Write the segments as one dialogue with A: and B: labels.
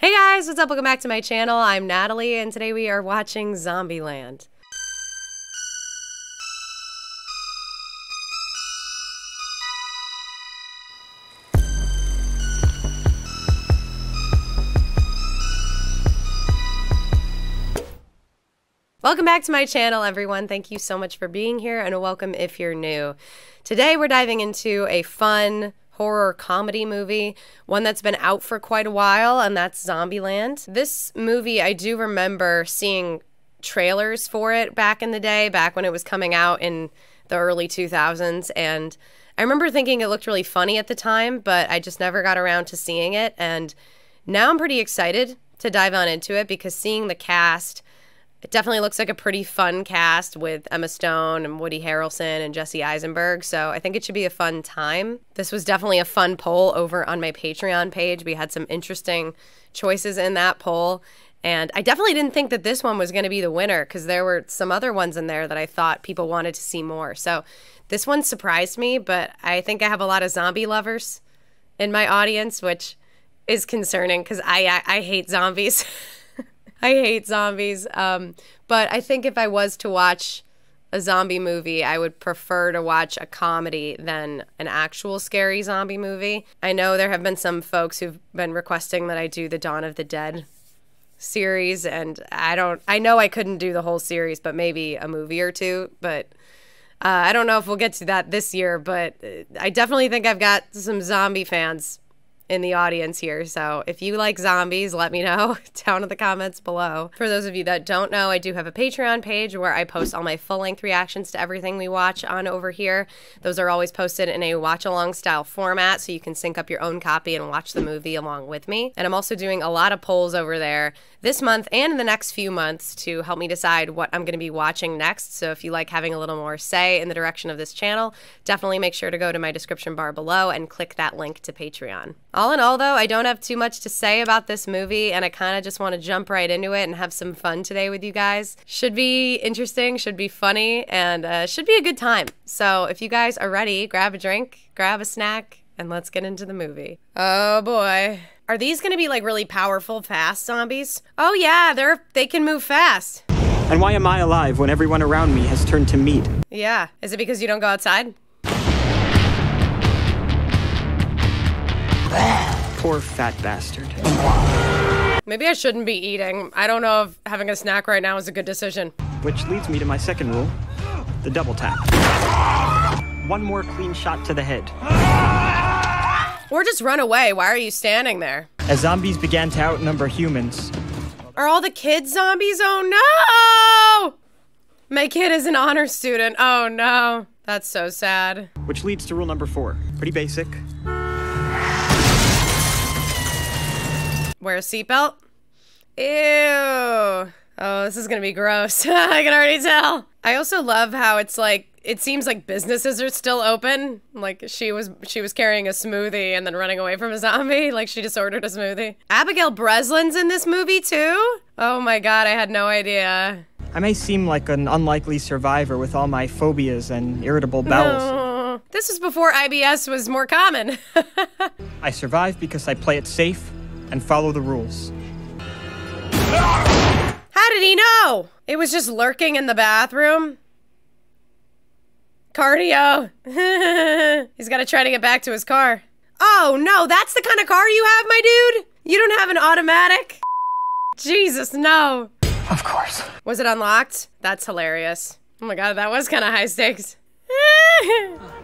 A: Hey guys, what's up? Welcome back to my channel. I'm Natalie, and today we are watching Zombieland. Welcome back to my channel, everyone. Thank you so much for being here, and a welcome if you're new. Today we're diving into a fun, horror comedy movie, one that's been out for quite a while, and that's Zombieland. This movie, I do remember seeing trailers for it back in the day, back when it was coming out in the early 2000s, and I remember thinking it looked really funny at the time, but I just never got around to seeing it, and now I'm pretty excited to dive on into it because seeing the cast it definitely looks like a pretty fun cast with Emma Stone and Woody Harrelson and Jesse Eisenberg. So I think it should be a fun time. This was definitely a fun poll over on my Patreon page. We had some interesting choices in that poll. And I definitely didn't think that this one was going to be the winner because there were some other ones in there that I thought people wanted to see more. So this one surprised me, but I think I have a lot of zombie lovers in my audience, which is concerning because I, I, I hate zombies. I hate zombies. Um, but I think if I was to watch a zombie movie, I would prefer to watch a comedy than an actual scary zombie movie. I know there have been some folks who've been requesting that I do the Dawn of the Dead series and I don't I know I couldn't do the whole series, but maybe a movie or two, but uh, I don't know if we'll get to that this year, but uh, I definitely think I've got some zombie fans in the audience here. So if you like zombies, let me know down in the comments below. For those of you that don't know, I do have a Patreon page where I post all my full length reactions to everything we watch on over here. Those are always posted in a watch along style format so you can sync up your own copy and watch the movie along with me. And I'm also doing a lot of polls over there this month and in the next few months to help me decide what I'm going to be watching next. So if you like having a little more say in the direction of this channel, definitely make sure to go to my description bar below and click that link to Patreon. All in all, though, I don't have too much to say about this movie, and I kind of just want to jump right into it and have some fun today with you guys. Should be interesting, should be funny, and uh, should be a good time. So if you guys are ready, grab a drink, grab a snack, and let's get into the movie. Oh boy. Are these gonna be like really powerful, fast zombies? Oh yeah, they're they can move fast.
B: And why am I alive when everyone around me has turned to meat?
A: Yeah. Is it because you don't go outside?
B: Poor fat bastard.
A: Maybe I shouldn't be eating. I don't know if having a snack right now is a good decision.
B: Which leads me to my second rule the double tap. One more clean shot to the head.
A: Or just run away. Why are you standing there?
B: As zombies began to outnumber humans,
A: Are all the kids zombies? Oh no! My kid is an honor student. Oh no. That's so sad.
B: which leads to rule number four. Pretty basic.
A: Wear a seatbelt? Ew. Oh, this is gonna be gross. I can already tell. I also love how it's like it seems like businesses are still open. Like she was she was carrying a smoothie and then running away from a zombie. Like she just ordered a smoothie. Abigail Breslin's in this movie too? Oh my god, I had no idea.
B: I may seem like an unlikely survivor with all my phobias and irritable bowels.
A: Oh, this was before IBS was more common.
B: I survive because I play it safe and follow the rules.
A: How did he know? It was just lurking in the bathroom. Cardio. He's got to try to get back to his car. Oh no, that's the kind of car you have, my dude? You don't have an automatic? Jesus, no.
B: Of course.
A: Was it unlocked? That's hilarious. Oh my god, that was kind of high stakes.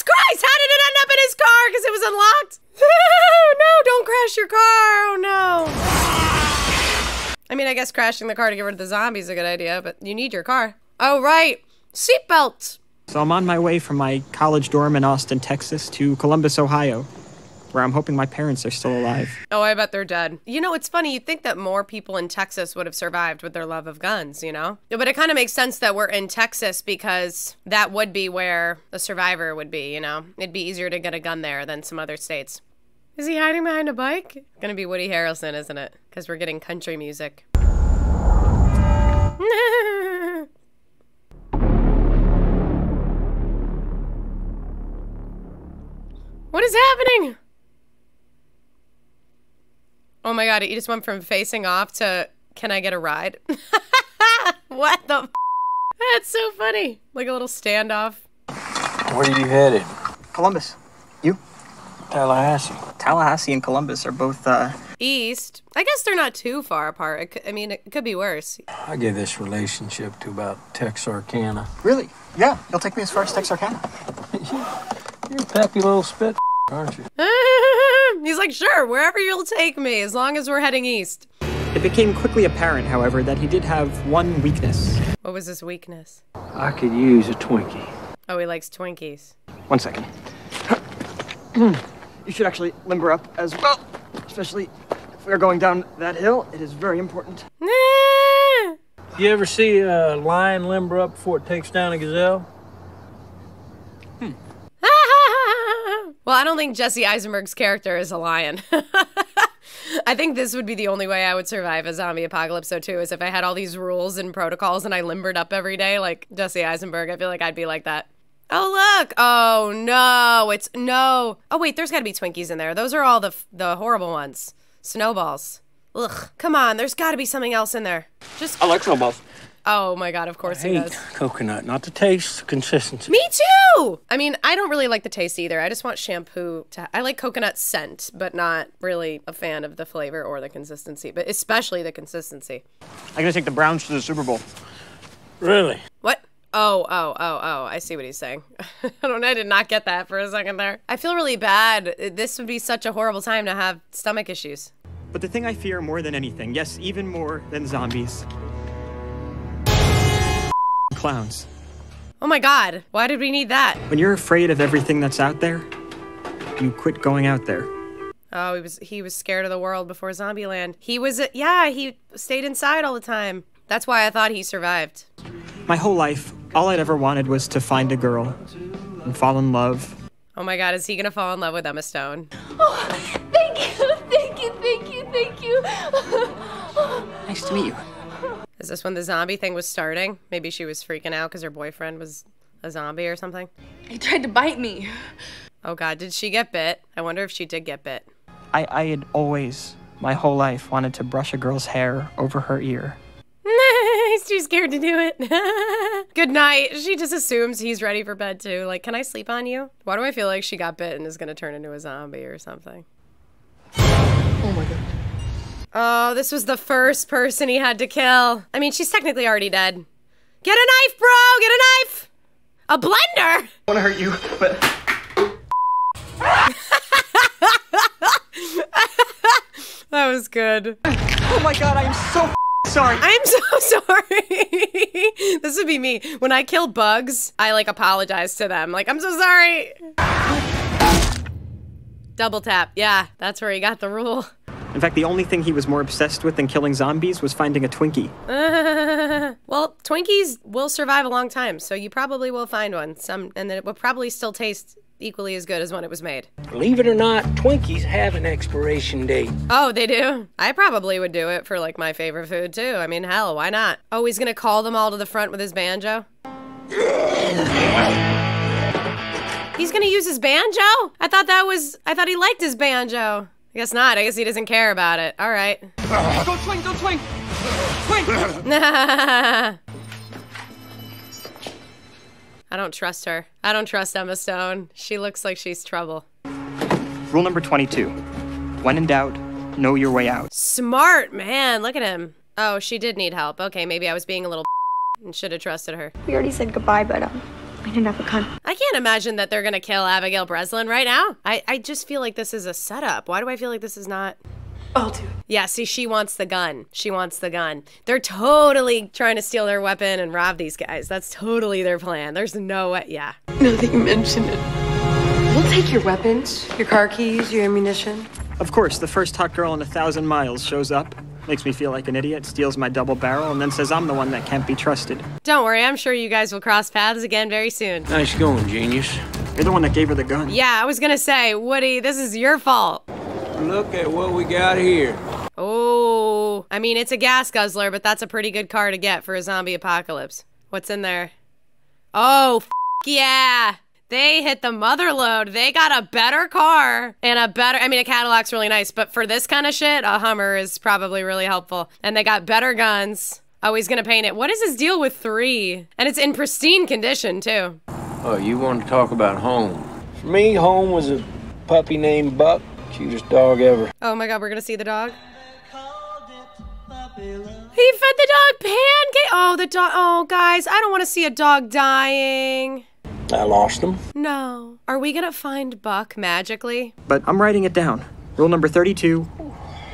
A: Jesus Christ! How did it end up in his car? Because it was unlocked? no, don't crash your car. Oh no. I mean, I guess crashing the car to get rid of the zombies is a good idea, but you need your car. Oh, right. Seatbelt.
B: So I'm on my way from my college dorm in Austin, Texas to Columbus, Ohio, where I'm hoping my parents are still alive.
A: Oh, I bet they're dead. You know, it's funny. You'd think that more people in Texas would have survived with their love of guns, you know? But it kind of makes sense that we're in Texas because that would be where the survivor would be, you know? It'd be easier to get a gun there than some other states. Is he hiding behind a bike? It's gonna be Woody Harrelson, isn't it? Because we're getting country music. what is happening? Oh my god, you just went from facing off to can I get a ride? what the? F- That's so funny. Like a little standoff.
C: Where are you headed?
B: Columbus. You?
C: Tallahassee.
B: Tallahassee and Columbus are both, uh,
A: East. I guess they're not too far apart. It could, I mean, it could be worse.
C: I give this relationship to about Texarkana.
B: really? Yeah, you'll take me as far as Texarkana.
C: You're a peppy little spit, aren't you?
A: He's like, sure, wherever you'll take me, as long as we're heading east.
B: It became quickly apparent, however, that he did have one weakness.
A: What was his weakness?
C: I could use a Twinkie.
A: Oh, he likes Twinkies.
B: One second. you should actually limber up as well, especially if we are going down that hill. It is very important.
C: You ever see a lion limber up before it takes down a gazelle? Hmm.
A: Well, I don't think Jesse Eisenberg's character is a lion. I think this would be the only way I would survive a zombie apocalypse, though, too, is if I had all these rules and protocols and I limbered up every day like Jesse Eisenberg. I feel like I'd be like that. Oh, look. Oh, no. It's no. Oh, wait, there's got to be Twinkies in there. Those are all the, the horrible ones. Snowballs. Ugh. Come on. There's got to be something else in there. Just.
B: I like snowballs.
A: Oh, my God. Of course he
C: Hate
A: does.
C: coconut, not the taste, the consistency.
A: Me too. I mean, I don't really like the taste either. I just want shampoo to. I like coconut scent, but not really a fan of the flavor or the consistency, but especially the consistency.
B: I'm gonna take the Browns to the Super Bowl.
C: Really?
A: What? Oh, oh, oh, oh. I see what he's saying. I don't I did not get that for a second there. I feel really bad. This would be such a horrible time to have stomach issues.
B: But the thing I fear more than anything, yes, even more than zombies, clowns.
A: Oh my god. Why did we need that?
B: When you're afraid of everything that's out there, you quit going out there.
A: Oh, he was he was scared of the world before Zombieland. He was yeah, he stayed inside all the time. That's why I thought he survived.
B: My whole life, all I'd ever wanted was to find a girl and fall in love.
A: Oh my god, is he gonna fall in love with Emma Stone?
D: Oh, thank you, thank you, thank you, thank you.
B: Nice to meet you.
A: Is this when the zombie thing was starting? Maybe she was freaking out because her boyfriend was a zombie or something?
D: he tried to bite me.
A: Oh god, did she get bit? I wonder if she did get bit.
B: I, I had always, my whole life, wanted to brush a girl's hair over her ear.
A: he's too scared to do it. Good night. She just assumes he's ready for bed too. Like, can I sleep on you? Why do I feel like she got bit and is gonna turn into a zombie or something?
B: Oh my god.
A: Oh, this was the first person he had to kill. I mean, she's technically already dead. Get a knife, bro! Get a knife! A blender!
B: I want to hurt you, but
A: That was good.
B: oh my god, I am so sorry.
A: I'm so sorry. this would be me. When I kill bugs, I like apologize to them. Like, I'm so sorry. Double tap. Yeah, that's where he got the rule.
B: In fact, the only thing he was more obsessed with than killing zombies was finding a Twinkie.
A: well, Twinkies will survive a long time, so you probably will find one. Some, and then it will probably still taste equally as good as when it was made.
C: Believe it or not, Twinkies have an expiration date.
A: Oh, they do? I probably would do it for like my favorite food too. I mean, hell, why not? Oh, he's gonna call them all to the front with his banjo? He's gonna use his banjo? I thought that was, I thought he liked his banjo. I guess not. I guess he doesn't care about it. All right.
B: Don't swing, don't swing! Swing!
A: I don't trust her. I don't trust Emma Stone. She looks like she's trouble.
B: Rule number 22. When in doubt, know your way out.
A: Smart man. Look at him. Oh, she did need help. Okay, maybe I was being a little and should have trusted her.
E: We already said goodbye, but um, I didn't have a gun.
A: I can't imagine that they're gonna kill Abigail Breslin right now. I, I just feel like this is a setup. Why do I feel like this is not?
D: I'll do it.
A: Yeah, see, she wants the gun. She wants the gun. They're totally trying to steal their weapon and rob these guys. That's totally their plan. There's no way. Yeah.
D: Now that you mention it.
F: We'll take your weapons, your car keys, your ammunition.
B: Of course, the first hot girl in a thousand miles shows up, makes me feel like an idiot, steals my double barrel, and then says I'm the one that can't be trusted.
A: Don't worry. I'm sure you guys will cross paths again very soon.
C: Nice going, genius.
B: You're the one that gave her the gun.
A: Yeah, I was gonna say, Woody, this is your fault.
C: Look at what we got here.
A: Oh, I mean, it's a gas guzzler, but that's a pretty good car to get for a zombie apocalypse. What's in there? Oh, f- yeah. They hit the mother lode. They got a better car and a better, I mean, a Cadillac's really nice, but for this kind of shit, a Hummer is probably really helpful. And they got better guns. Oh, he's gonna paint it. What is his deal with three? And it's in pristine condition, too.
C: Oh, you want to talk about home? For me, home was a puppy named Buck. Cutest dog ever.
A: Oh my god, we're gonna see the dog. He fed the dog pancake. Oh, the dog. Oh, guys, I don't want to see a dog dying.
C: I lost them.
A: No. Are we gonna find Buck magically?
B: But I'm writing it down. Rule number 32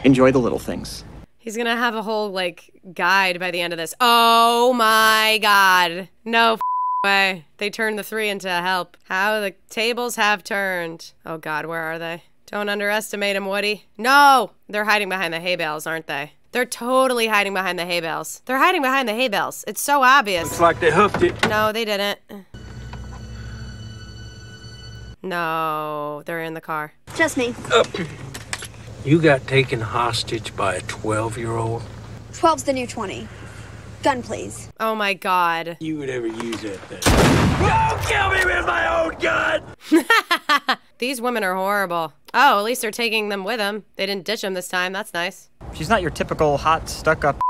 B: enjoy the little things.
A: He's gonna have a whole like guide by the end of this. Oh my god. No f- way. They turned the three into help. How the tables have turned. Oh god, where are they? Don't underestimate him, Woody. No! They're hiding behind the hay bales, aren't they? They're totally hiding behind the hay bales. They're hiding behind the hay bales. It's so obvious.
C: Looks like they hoofed it.
A: No, they didn't. No, they're in the car.
E: Just me.
C: You got taken hostage by a 12 year old?
E: 12's the new 20. Gun, please.
A: Oh my god.
C: You would ever use that thing. Don't kill me with my own gun!
A: These women are horrible. Oh, at least they're taking them with them. They didn't ditch them this time. That's nice.
B: She's not your typical hot, stuck up.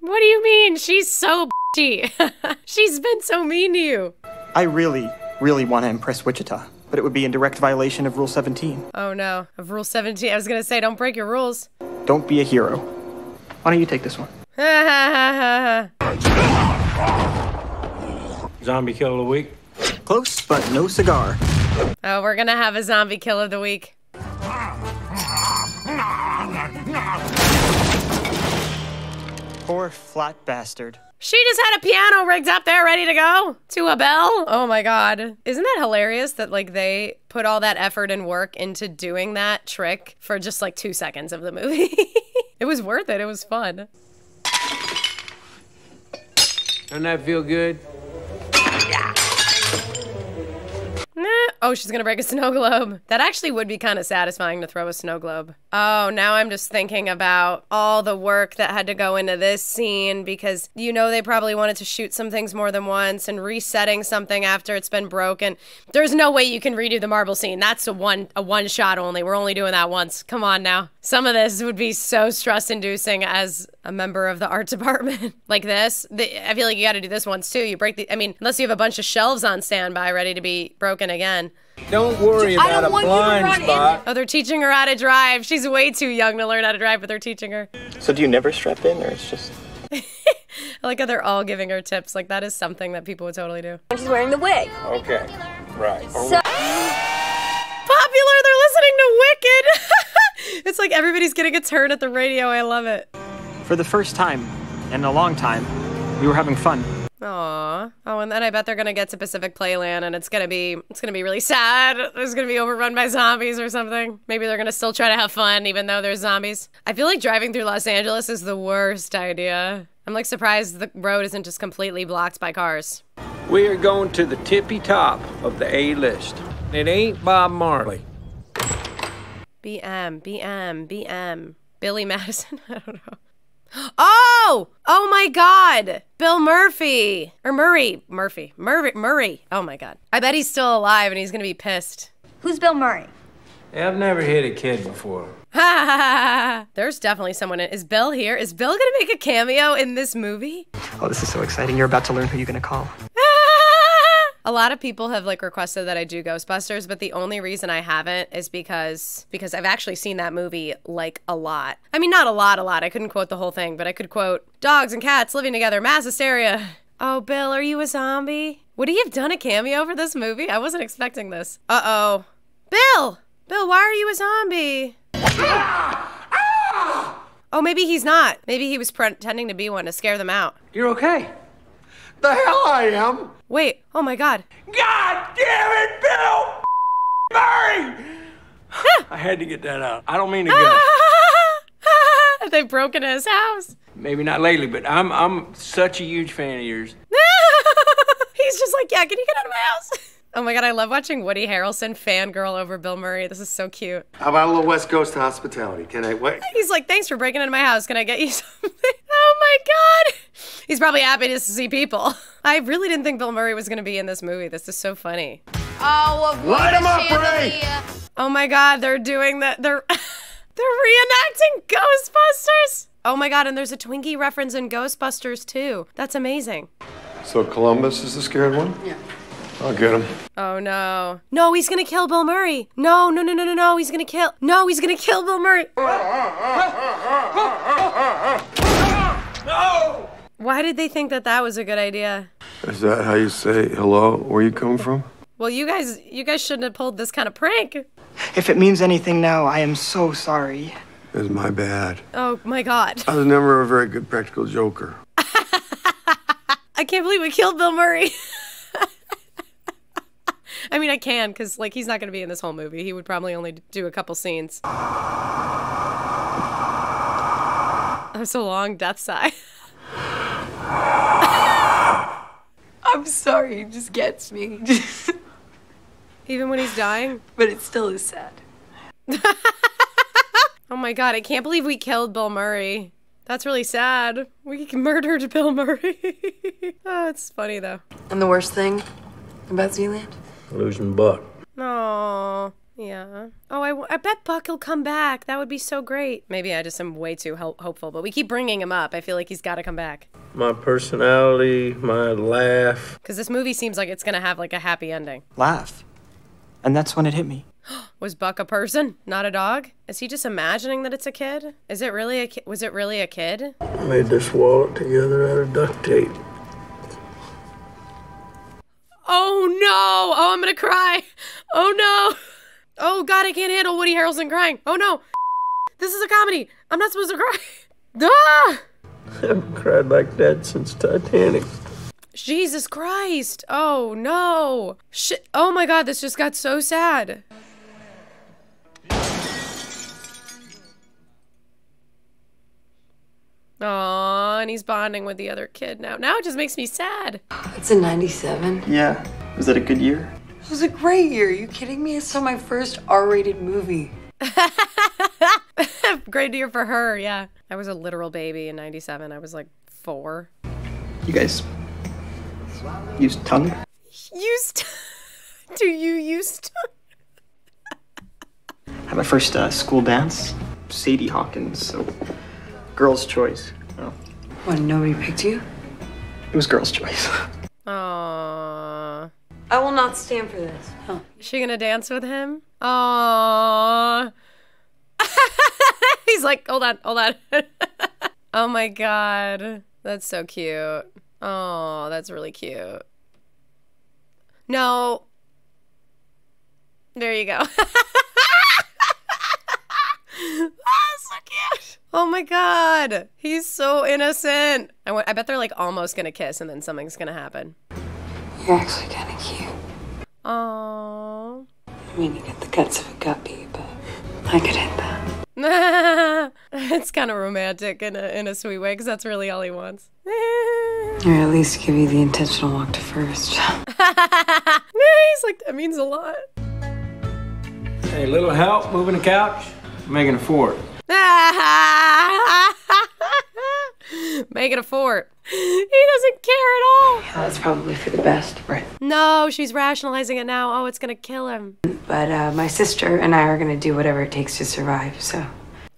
A: What do you mean? She's so bitchy. She's been so mean to you.
B: I really, really want to impress Wichita, but it would be in direct violation of Rule 17.
A: Oh no. Of Rule 17, I was gonna say, don't break your rules.
B: Don't be a hero. Why don't you take this one?
C: Zombie kill of the week?
B: Close, but no cigar.
A: Oh, we're gonna have a zombie kill of the week.
B: Poor flat bastard.
A: She just had a piano rigged up there ready to go to a bell. Oh my god. Isn't that hilarious that like they put all that effort and work into doing that trick for just like 2 seconds of the movie? it was worth it. It was fun.
C: Doesn't that feel good?
A: Oh, she's gonna break a snow globe. That actually would be kind of satisfying to throw a snow globe. Oh, now I'm just thinking about all the work that had to go into this scene because you know they probably wanted to shoot some things more than once and resetting something after it's been broken. There's no way you can redo the marble scene. That's a one a one shot only. We're only doing that once. Come on now. Some of this would be so stress inducing as a member of the art department. like this, the, I feel like you got to do this once too. You break the I mean, unless you have a bunch of shelves on standby ready to be broken again.
C: Don't worry
E: I
C: about
E: don't
C: a
E: want you to
C: blind
E: run in-
C: spot.
A: Oh, they're teaching her how to drive. She's way too young to learn how to drive, but they're teaching her.
B: So do you never strap in, or it's just.
A: I like how they're all giving her tips. Like that is something that people would totally do.
E: She's wearing the wig.
C: Okay, right.
E: So-
A: Popular, they're listening to Wicked. it's like everybody's getting a turn at the radio. I love it.
B: For the first time in a long time, we were having fun.
A: Aw. Oh, and then I bet they're gonna get to Pacific Playland, and it's gonna be it's gonna be really sad. It's gonna be overrun by zombies or something. Maybe they're gonna still try to have fun even though there's zombies. I feel like driving through Los Angeles is the worst idea. I'm like surprised the road isn't just completely blocked by cars.
C: We are going to the tippy top of the A list. It ain't Bob Marley.
A: BM, BM, BM. Billy Madison? I don't know. Oh! Oh my god! Bill Murphy! Or Murray. Murphy. Murray. Murray. Oh my god. I bet he's still alive and he's gonna be pissed.
E: Who's Bill Murray?
C: Yeah, I've never hit a kid before.
A: There's definitely someone in. Is Bill here? Is Bill gonna make a cameo in this movie?
B: Oh, this is so exciting. You're about to learn who you're gonna call.
A: A lot of people have like requested that I do Ghostbusters, but the only reason I haven't is because because I've actually seen that movie like a lot. I mean, not a lot, a lot. I couldn't quote the whole thing, but I could quote dogs and cats living together, mass hysteria. Oh, Bill, are you a zombie? Would he have done a cameo for this movie? I wasn't expecting this. Uh oh. Bill! Bill, why are you a zombie? Oh, maybe he's not. Maybe he was pretending to be one to scare them out.
C: You're okay. The hell I am.
A: Wait, oh my god.
C: God damn it, Bill Murray! I had to get that out. I don't mean to go.
A: They've broken his house.
C: Maybe not lately, but I'm I'm such a huge fan of yours.
A: He's just like, yeah, can you get out of my house? Oh my god, I love watching Woody Harrelson fangirl over Bill Murray. This is so cute.
G: How about a little West Coast hospitality? Can I wait?
A: He's like, thanks for breaking into my house. Can I get you something? Oh my god. He's probably happy to see people. I really didn't think Bill Murray was going to be in this movie. This is so funny.
D: Oh, avoid
C: Light
D: the
C: 'em up, Ray.
A: Oh my god, they're doing that. They're they're reenacting Ghostbusters. Oh my god, and there's a Twinkie reference in Ghostbusters too. That's amazing.
G: So Columbus is the scared one? Yeah. I'll get him.
A: Oh no. No, he's gonna kill Bill Murray. No, no, no, no, no, no. He's gonna kill. No, he's gonna kill Bill Murray.
C: No!
A: Why did they think that that was a good idea?
G: Is that how you say hello? Where you come from?
A: Well, you guys, you guys shouldn't have pulled this kind of prank.
B: If it means anything now, I am so sorry.
G: It's my bad.
A: Oh my god.
G: I was never a very good practical joker.
A: I can't believe we killed Bill Murray. I mean, I can, because, like, he's not going to be in this whole movie. He would probably only do a couple scenes. That was a long death sigh.
F: I'm sorry, it just gets me.
A: Even when he's dying.
F: but it still is sad.
A: Oh my god, I can't believe we killed Bill Murray. That's really sad. We murdered Bill Murray. oh, it's funny, though.
F: And the worst thing about Zealand?
C: Losing Buck.
A: Oh, yeah. Oh, I, I bet Buck will come back. That would be so great. Maybe I just am way too ho- hopeful, but we keep bringing him up. I feel like he's got to come back.
H: My personality, my laugh.
A: Because this movie seems like it's going to have like a happy ending.
B: Laugh. And that's when it hit me.
A: Was Buck a person, not a dog? Is he just imagining that it's a kid? Is it really a kid? Was it really a kid?
H: I Made this wallet together out of duct tape.
A: Oh no! Oh, I'm gonna cry! Oh no! Oh god, I can't handle Woody Harrelson crying! Oh no! This is a comedy! I'm not supposed to cry! Ah!
H: haven't cried like that since Titanic.
A: Jesus Christ! Oh no! Shit! Oh my god, this just got so sad. Aw, and he's bonding with the other kid now. Now it just makes me sad.
F: It's a 97.
B: Yeah. Was that a good year?
F: It was a great year. Are you kidding me? I saw my first R rated movie.
A: Great year for her, yeah. I was a literal baby in 97. I was like four.
B: You guys use tongue?
A: Used. Do you used?
B: Had my first uh, school dance. Sadie Hawkins, so girl's choice. Oh,
F: What, nobody picked you?
B: it was girl's choice.
A: Aww.
F: I will not stand for this. Huh.
A: Is she gonna dance with him? Aww. He's like, hold on, hold on. oh my god. That's so cute. Oh, that's really cute. No. There you go. Ah, so cute. Oh my god. He's so innocent. I wa- I bet they're like almost gonna kiss and then something's gonna happen.
F: You're actually kind of cute.
A: Aww.
F: I mean, you got the guts of a guppy, but I could hit that.
A: it's kind of romantic in a in a sweet way because that's really all he wants.
F: Or at least give you the intentional walk to first.
A: He's like that means a lot.
C: Hey, little help moving the couch? Making a fort.
A: Making a fort. He doesn't care at all.
F: That's probably for the best, right?
A: No, she's rationalizing it now. Oh, it's gonna kill him.
F: But uh, my sister and I are gonna do whatever it takes to survive, so.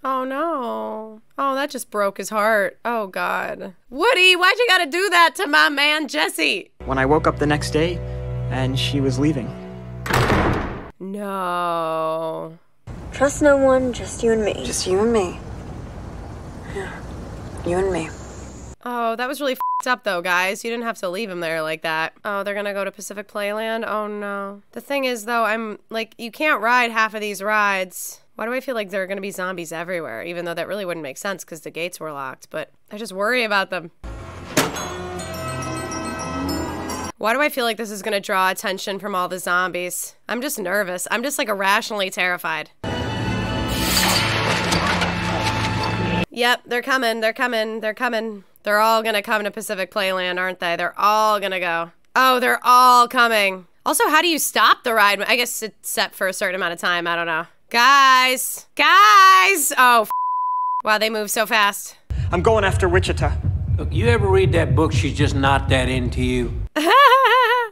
A: Oh no. Oh, that just broke his heart. Oh God. Woody, why'd you gotta do that to my man Jesse?
B: when I woke up the next day, and she was leaving.
A: No.
E: Trust no one, just you and me.
F: Just you and me. Yeah. You and me.
A: Oh, that was really fed up though, guys. You didn't have to leave him there like that. Oh, they're gonna go to Pacific Playland? Oh no. The thing is though, I'm like, you can't ride half of these rides. Why do I feel like there are gonna be zombies everywhere? Even though that really wouldn't make sense because the gates were locked, but I just worry about them. Why do I feel like this is gonna draw attention from all the zombies? I'm just nervous. I'm just like irrationally terrified. Yep, they're coming. They're coming. They're coming. They're all gonna come to Pacific Playland, aren't they? They're all gonna go. Oh, they're all coming. Also, how do you stop the ride? I guess it's set for a certain amount of time. I don't know. Guys, guys. Oh, f- wow, they move so fast.
B: I'm going after Wichita.
C: Look, you ever read that book, She's Just Not That Into You?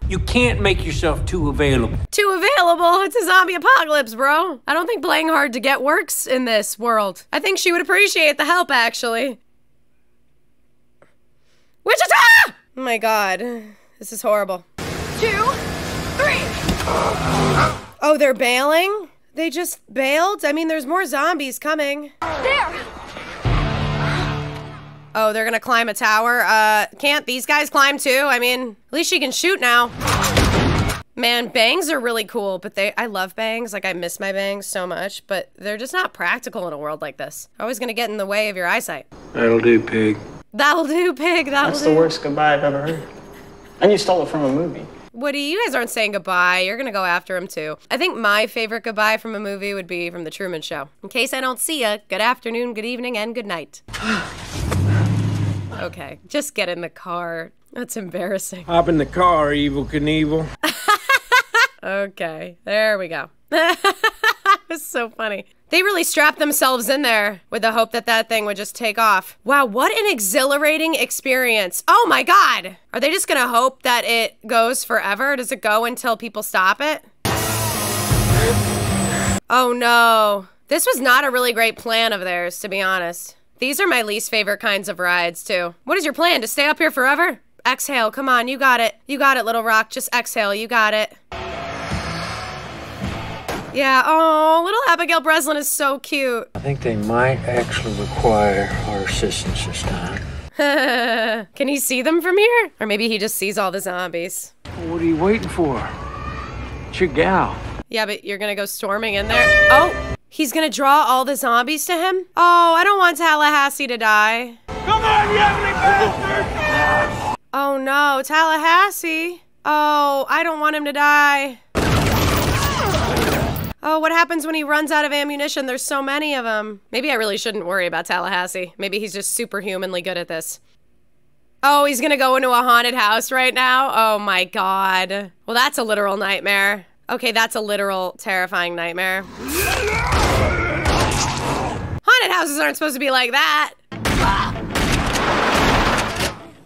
C: You can't make yourself too available.
A: Too available. It's a zombie apocalypse, bro. I don't think playing hard to get works in this world. I think she would appreciate the help, actually. Wichita! Oh my god. This is horrible.
D: Two, three.
A: Oh, they're bailing? They just bailed? I mean, there's more zombies coming.
D: There.
A: Oh, they're gonna climb a tower. Uh, can't these guys climb too? I mean, at least she can shoot now. Man, bangs are really cool, but they I love bangs. Like I miss my bangs so much, but they're just not practical in a world like this. Always gonna get in the way of your eyesight.
H: That'll do, pig.
A: That'll do, pig. That'll
B: That's
A: do.
B: the worst goodbye I've ever heard. And you stole it from a movie.
A: Woody, you guys aren't saying goodbye. You're gonna go after him too. I think my favorite goodbye from a movie would be from The Truman Show. In case I don't see ya, good afternoon, good evening, and good night. okay, just get in the car. That's embarrassing.
H: Hop in the car, Evel Knievel.
A: Okay, there we go. It's so funny. They really strapped themselves in there with the hope that that thing would just take off. Wow, what an exhilarating experience. Oh my god. Are they just gonna hope that it goes forever? Does it go until people stop it? Oh no. This was not a really great plan of theirs, to be honest. These are my least favorite kinds of rides, too. What is your plan? To stay up here forever? Exhale, come on, you got it. You got it, Little Rock. Just exhale, you got it. Yeah, oh, little Abigail Breslin is so cute.
H: I think they might actually require our assistance this time.
A: Can he see them from here? Or maybe he just sees all the zombies.
C: What are you waiting for? It's your gal.
A: Yeah, but you're gonna go storming in there. Oh, he's gonna draw all the zombies to him? Oh, I don't want Tallahassee to die.
C: Come on, you ugly bastard!
A: Oh no, Tallahassee. Oh, I don't want him to die. Oh, what happens when he runs out of ammunition? There's so many of them. Maybe I really shouldn't worry about Tallahassee. Maybe he's just superhumanly good at this. Oh, he's gonna go into a haunted house right now? Oh my god. Well, that's a literal nightmare. Okay, that's a literal terrifying nightmare. Houses aren't supposed to be like that.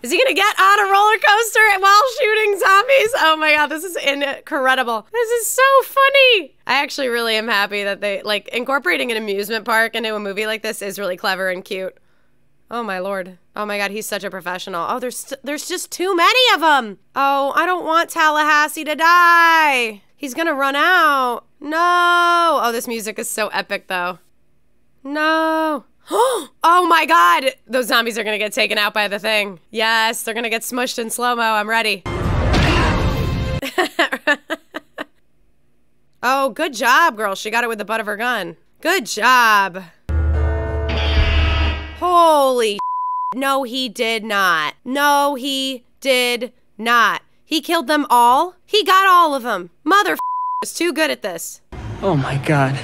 A: Is he gonna get on a roller coaster while shooting zombies? Oh my god, this is incredible. This is so funny. I actually really am happy that they like incorporating an amusement park into a movie like this is really clever and cute. Oh my lord. Oh my god, he's such a professional. Oh, there's there's just too many of them. Oh, I don't want Tallahassee to die. He's gonna run out. No. Oh, this music is so epic though. No. oh my god! Those zombies are gonna get taken out by the thing. Yes, they're gonna get smushed in slow mo. I'm ready. oh, good job, girl. She got it with the butt of her gun. Good job. Holy no, he did not. No, he did not. He killed them all. He got all of them. Mother is too good at this.
B: Oh my god.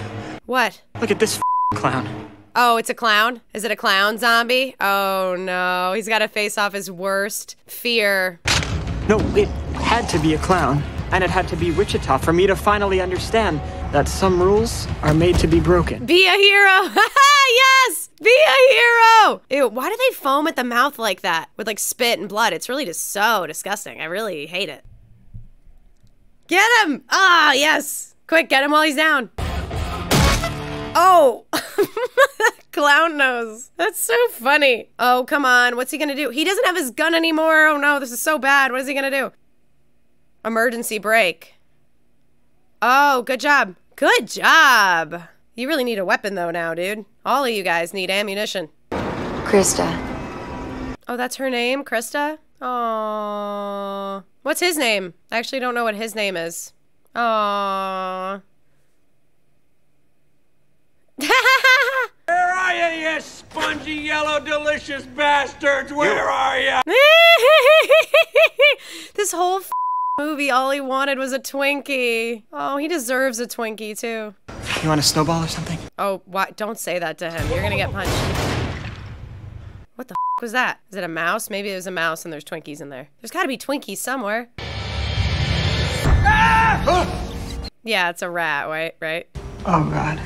A: What?
B: Look at this clown.
A: Oh, it's a clown? Is it a clown zombie? Oh no, he's got to face off his worst fear.
B: No, it had to be a clown. And it had to be Wichita for me to finally understand that some rules are made to be broken.
A: Be a hero! yes! Be a hero! Ew, why do they foam at the mouth like that? With like spit and blood. It's really just so disgusting. I really hate it. Get him! Ah, yes! Quick, get him while he's down. Oh! Clown nose. That's so funny. Oh, come on. What's he gonna do? He doesn't have his gun anymore. Oh no, this is so bad. What is he gonna do? Emergency brake. Oh, good job. Good job. You really need a weapon though now, dude. All of you guys need ammunition.
F: Krista.
A: Oh, that's her name, Krista? Aww. What's his name? I actually don't know what his name is. Aww.
C: Where are you, you spongy yellow delicious bastards? Where are you?
A: this whole f- movie, all he wanted was a Twinkie. Oh, he deserves a Twinkie too.
B: You want a snowball or something?
A: Oh, why? Don't say that to him. You're gonna get punched. What the f- was that? Is it a mouse? Maybe there's a mouse and there's Twinkies in there. There's gotta be Twinkies somewhere. Ah! Yeah, it's a rat, right? Right?
B: Oh god.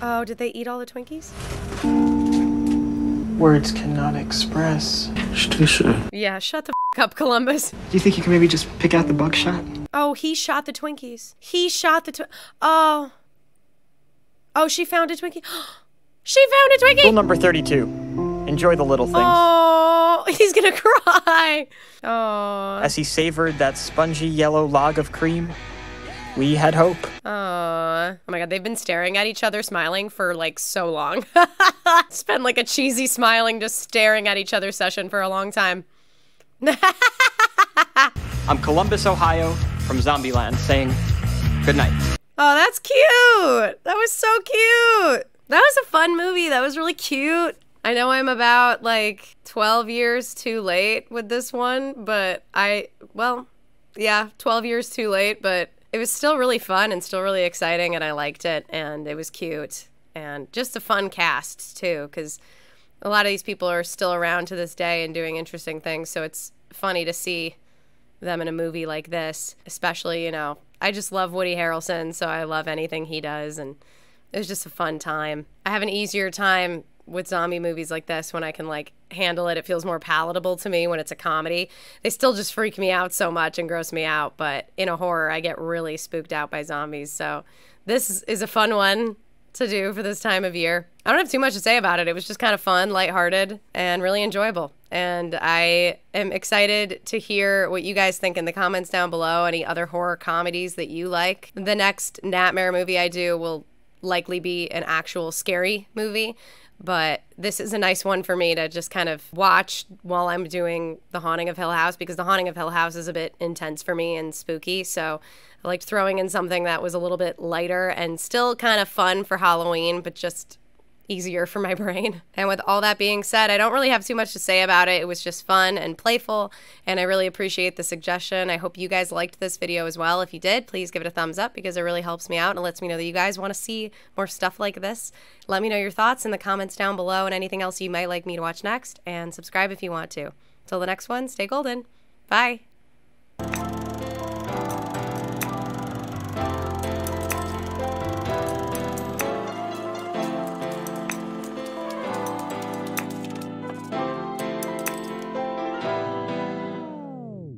A: Oh, did they eat all the Twinkies?
B: Words cannot express.
H: It's too.
A: Yeah, shut the fuck up Columbus.
B: Do you think you can maybe just pick out the buckshot?
A: Oh, he shot the Twinkies. He shot the twi- Oh. Oh, she found a Twinkie. she found a Twinkie.
B: Rule number 32. Enjoy the little things.
A: Oh, he's gonna cry. Oh.
B: As he savored that spongy yellow log of cream, we had hope.
A: Aw. Oh my god, they've been staring at each other smiling for like so long. it's been like a cheesy smiling, just staring at each other session for a long time.
B: I'm Columbus, Ohio, from Zombieland, saying good night.
A: Oh, that's cute. That was so cute. That was a fun movie. That was really cute. I know I'm about like 12 years too late with this one, but I, well, yeah, 12 years too late, but it was still really fun and still really exciting, and I liked it, and it was cute. And just a fun cast, too, because a lot of these people are still around to this day and doing interesting things, so it's funny to see them in a movie like this, especially, you know, I just love Woody Harrelson, so I love anything he does, and it was just a fun time. I have an easier time with zombie movies like this when I can like handle it. It feels more palatable to me when it's a comedy. They still just freak me out so much and gross me out, but in a horror, I get really spooked out by zombies. So this is a fun one to do for this time of year. I don't have too much to say about it. It was just kind of fun, lighthearted, and really enjoyable. And I am excited to hear what you guys think in the comments down below. Any other horror comedies that you like. The next Nightmare movie I do will likely be an actual scary movie but this is a nice one for me to just kind of watch while I'm doing The Haunting of Hill House because The Haunting of Hill House is a bit intense for me and spooky. So I liked throwing in something that was a little bit lighter and still kind of fun for Halloween, but just easier for my brain. And with all that being said, I don't really have too much to say about it. It was just fun and playful, and I really appreciate the suggestion. I hope you guys liked this video as well. If you did, please give it a thumbs up because it really helps me out and lets me know that you guys want to see more stuff like this. Let me know your thoughts in the comments down below and anything else you might like me to watch next, and subscribe if you want to. Till the next one, stay golden. Bye.